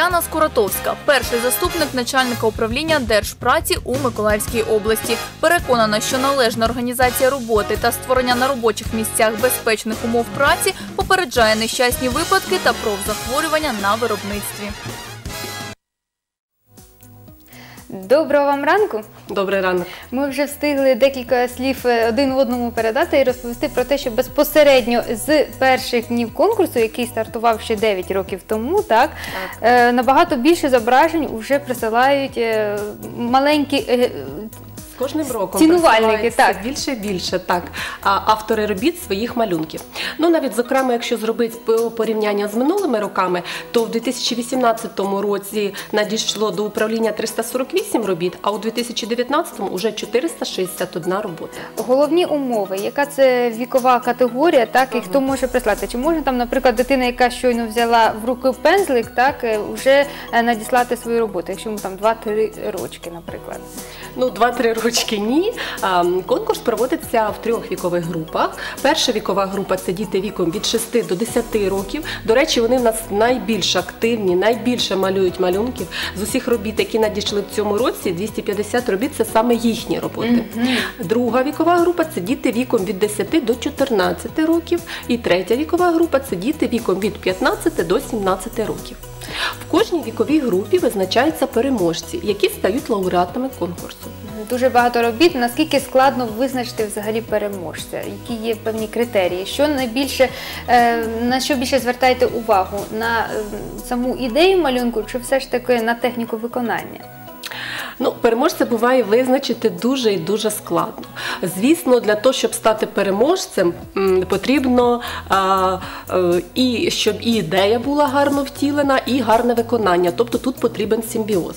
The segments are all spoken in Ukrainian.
Світлана Скоротовська, перший заступник начальника управління Держпраці у Миколаївській області, переконана, що належна організація роботи та створення на робочих місцях безпечних умов праці попереджає нещасні випадки та профзахворювання на виробництві. Доброго вам ранку. Добрий ранок. Ми вже встигли декілька слів один в одному передати і розповісти про те, що безпосередньо з перших днів конкурсу, який стартував ще 9 років тому, так, так. набагато більше зображень вже присилають е, маленькі. Е, кожним роком Цінувальники, так. більше і більше так автори робіт своїх малюнків. Ну навіть зокрема, якщо зробити порівняння з минулими роками, то в 2018 році надійшло до управління 348 робіт, а у 2019 вже 461 робота. Головні умови, яка це вікова категорія, так і хто може прислати? Чи може там, наприклад, дитина, яка щойно взяла в руки пензлик, так е, вже е, надіслати свою роботу, якщо йому там 2-3 рочки, наприклад. Ну, 2-3 рочки ні. Конкурс проводиться в трьох вікових групах. Перша вікова група це діти віком від 6 до 10 років. До речі, вони в нас найбільш активні, найбільше малюють малюнків. З усіх робіт, які надійшли в цьому році, 250 робіт це саме їхні роботи. Друга вікова група це діти віком від 10 до 14 років. І третя вікова група це діти віком від 15 до 17 років. В кожній віковій групі визначаються переможці, які стають лауреатами конкурсу. Дуже багато робіт. Наскільки складно визначити взагалі переможця? Які є певні критерії? Що найбільше е, на що більше звертаєте увагу? На е, саму ідею малюнку, чи все ж таки на техніку виконання? Ну, переможця буває визначити дуже і дуже складно. Звісно, для того, щоб стати переможцем, потрібно а, е, і щоб і ідея була гарно втілена, і гарне виконання. Тобто тут потрібен симбіоз.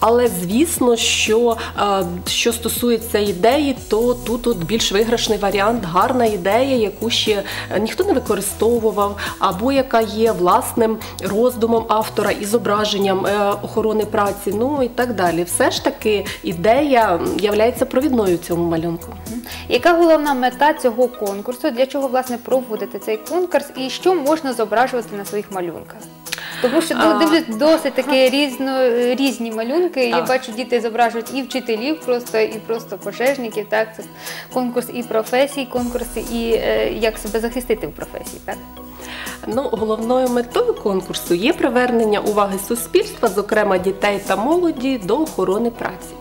Але звісно, що а, що стосується ідеї, то тут от більш виграшний варіант, гарна ідея, яку ще е, ніхто не використовував, або яка є власним роздумом автора і зображенням е, охорони праці, ну і так далі. Все ж таки ідея являється провідною в цьому малюнку. Яка головна мета цього конкурсу? Для чого власне проводити цей конкурс і що можна зображувати на своїх малюнках? Тому що А. дивлюсь досить такі різно, різні малюнки. Я бачу, діти зображують і вчителів, просто і просто пожежників. Так, це конкурс і професій, конкурс і е, як себе захистити в професії. Так Ну, головною метою конкурсу є привернення уваги суспільства, зокрема дітей та молоді, до охорони праці.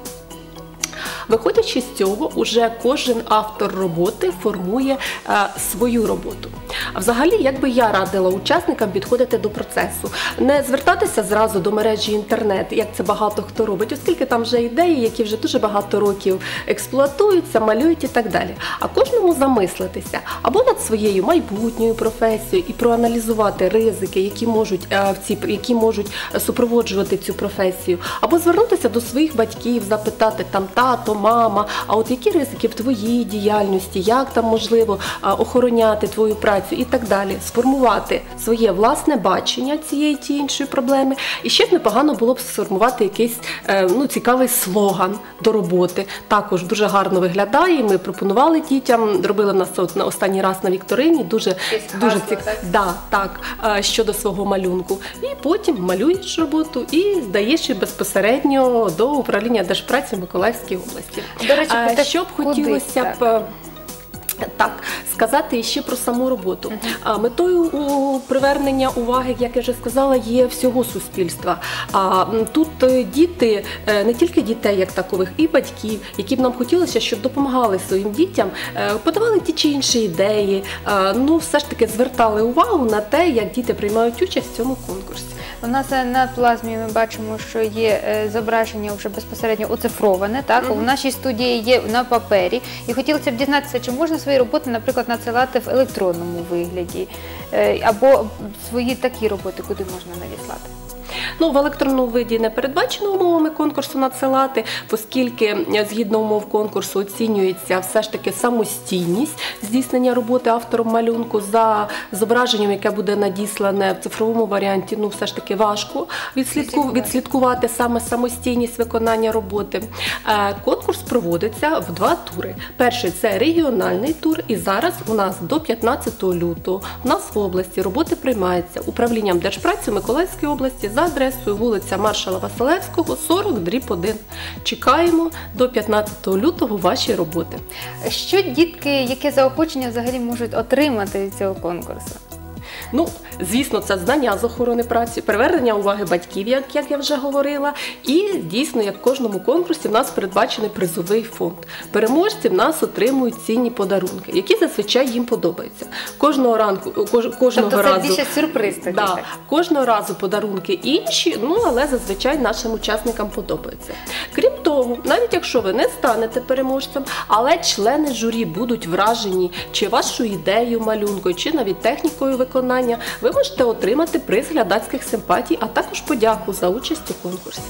Виходячи з цього, уже кожен автор роботи формує е, свою роботу. А взагалі, як би я радила учасникам підходити до процесу, не звертатися зразу до мережі інтернет, як це багато хто робить, оскільки там вже ідеї, які вже дуже багато років експлуатуються, малюють і так далі. А кожному замислитися або над своєю майбутньою професією і проаналізувати ризики, які можуть е, в ці які можуть супроводжувати цю професію, або звернутися до своїх батьків, запитати там тато, мама, а от які ризики в твоїй діяльності, як там можливо е, охороняти твою працю і так далі, сформувати своє власне бачення цієї чи іншої проблеми. І ще б непогано було б сформувати якийсь е, ну, цікавий слоган до роботи. Також дуже гарно виглядає. Ми пропонували дітям, робили нас от на останній раз на вікторині. Дуже дуже цік... так? да, так, е, щодо свого малюнку. І потім малюєш роботу і здаєш її безпосередньо до управління Держпраці Миколаївської області. До речі, Е, що б хотілося б. Так. сказати ще про саму роботу. А метою привернення уваги, як я вже сказала, є всього суспільства. А тут е, діти, е, не тільки дітей, як такових, і батьків, які б нам хотілося, щоб допомагали своїм дітям, е, подавали ті чи інші ідеї. Ну, все ж таки звертали увагу на те, як діти приймають участь в цьому конкурсі. У нас на плазмі ми бачимо, що є зображення вже безпосередньо оцифроване. Так у нашій студії є на папері. І хотілося б дізнатися, чи можна свої роботи, наприклад, надсилати в електронному вигляді, Е, або свої такі роботи, куди можна надіслати. Ну, в електронному виді не передбачено умовами конкурсу надсилати, оскільки е, згідно умов конкурсу оцінюється все ж таки самостійність здійснення роботи автором малюнку за зображенням, яке буде надіслане в цифровому варіанті. Ну, все ж таки важко відслідку, відслідкувати саме самостійність виконання роботи. Е, Конкурс проводиться в два тури. Перший це регіональний тур, і зараз у нас до 15 лютого у нас в області роботи приймаються управлінням Держпраці Миколаївської області за адресою вулиця Маршала Василевського, 40, дріб 1. Чекаємо до 15 лютого ваші роботи. Що дітки, яке заохочення взагалі можуть отримати від цього конкурсу? Ну, звісно, це знання з охорони праці, привернення уваги батьків, як, як я вже говорила. І дійсно, як в кожному конкурсі, в нас передбачений призовий фонд. Переможці в нас отримують цінні подарунки, які зазвичай їм подобаються. Кожного ранку, кож, кожного Тобто це разу. більше сюрприз тоді. Да, так? кожного разу подарунки інші, ну але зазвичай нашим учасникам подобається. Крім того, навіть якщо ви не станете переможцем, але члени журі будуть вражені чи вашою ідеєю малюнкою, чи навіть технікою виконання, ви можете отримати приз глядацьких симпатій, а також подяку за участь у конкурсі.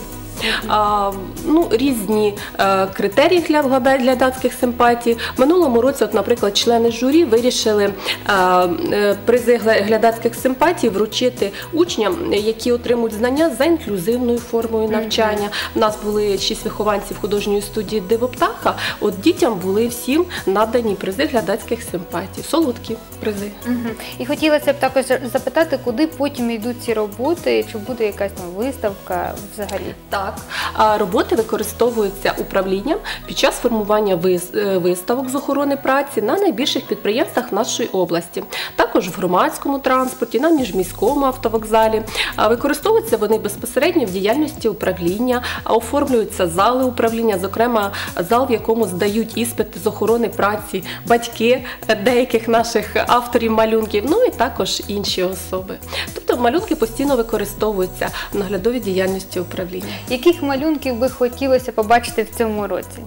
А, ну, різні е, критерії для глядацьких симпатій. Минулому році, от, наприклад, члени журі вирішили е, е, призи глядацьких симпатій вручити учням, які отримують знання за інклюзивною формою навчання. У нас були шість вихованців художньої студії Дивоптаха. От дітям були всім надані призи глядацьких симпатій, солодкі призи. Мгм. І хотілося б також запитати, куди потім йдуть ці роботи, чи буде якась там виставка взагалі? Так, а роботи використовуються управлінням під час формування е, виставок з охорони праці на найбільших підприємствах нашої області, також в громадському транспорті, на міжміському автовокзалі. Використовуються вони безпосередньо в діяльності управління, оформлюються зали управління, зокрема зал, в якому здають іспити з охорони праці, батьки деяких наших авторів малюнків, ну і також інші особи. Тобто малюнки постійно використовуються в наглядовій діяльності управління. Яких малюнків би хотілося побачити в цьому році?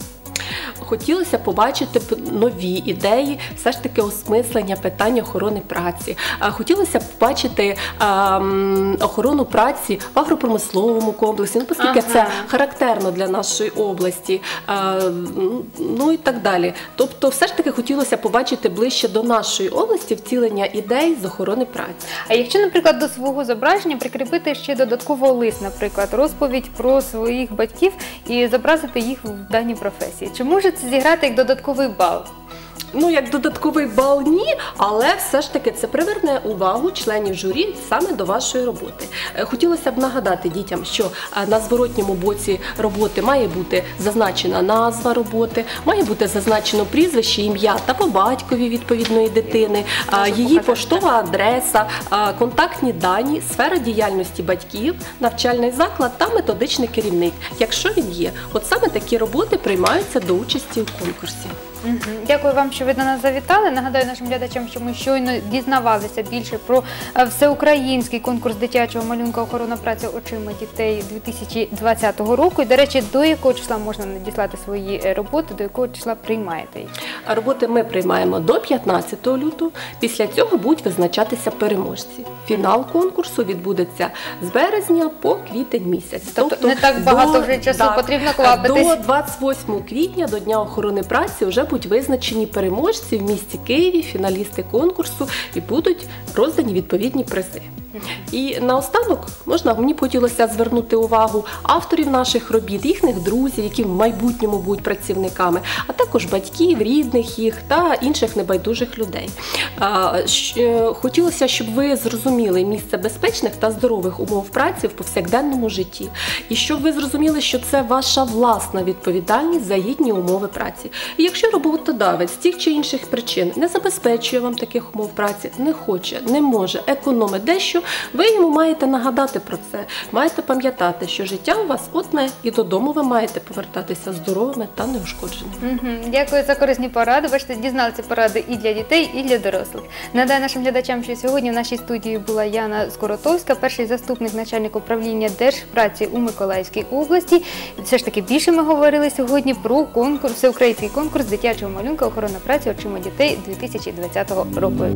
Хотілося побачити нові ідеї, все ж таки осмислення питань охорони праці. Хотілося б побачити а, охорону праці в агропромисловому комплексі, ну оскільки Ага. це характерно для нашої області, а, ну і так далі. Тобто, все ж таки хотілося побачити ближче до нашої області втілення ідей з охорони праці. А якщо, наприклад, до свого зображення прикріпити ще додатково лист, наприклад, розповідь про своїх батьків і зобразити їх в даній професії, чи може зіграти як додатковий бал? Ну, як додатковий бал ні, але все ж таки це приверне увагу членів журі саме до вашої роботи. Е, Хотілося б нагадати дітям, що е, на зворотньому боці роботи має бути зазначена назва роботи, має бути зазначено прізвище, ім'я та по батькові відповідної дитини, її поштова адреса, контактні дані, сфера діяльності батьків, навчальний заклад та методичний керівник, якщо він є. От саме такі роботи приймаються до участі у конкурсі. Мгм. Дякую вам, що ви до нас завітали. Нагадаю нашим глядачам, що ми щойно дізнавалися більше про е, всеукраїнський конкурс дитячого малюнка охорона праці очима дітей 2020 року. І, до речі, до якого числа можна надіслати свої е, роботи, до якого числа приймаєте їх? А Роботи ми приймаємо до 15 лютого. Після цього будуть визначатися переможці. Фінал конкурсу відбудеться з березня по квітень місяць. Тобто не так багато вже часу потрібно клапатись. До 28 квітня, до Дня охорони праці, вже будуть визначені переможці в місті Києві, фіналісти конкурсу, і будуть роздані відповідні призи. І наостанок можна мені б хотілося звернути увагу авторів наших робіт, їхніх друзів, які в майбутньому будуть працівниками, а також батьків, рідних їх та інших небайдужих людей. Е, Хотілося, щоб ви зрозуміли місце безпечних та здорових умов праці в повсякденному житті, і щоб ви зрозуміли, що це ваша власна відповідальність за гідні умови праці. І якщо роботодавець з тих чи інших причин не забезпечує вам таких умов праці, не хоче, не може, економить дещо, ви йому маєте нагадати про це. Маєте пам'ятати, що життя у вас одне, і додому ви маєте повертатися здоровими та неушкодженими. Дякую за корисні поради. Бачите, дізналися поради і для дітей, і для дорослих. Нагадаю нашим глядачам, що сьогодні в нашій студії була Яна Скоротовська, перший заступник начальника управління Держпраці у Миколаївській області. Все ж таки більше ми говорили сьогодні про конкурс, всеукраїнський конкурс дитячого малюнка охорона праці очима дітей 2020 року.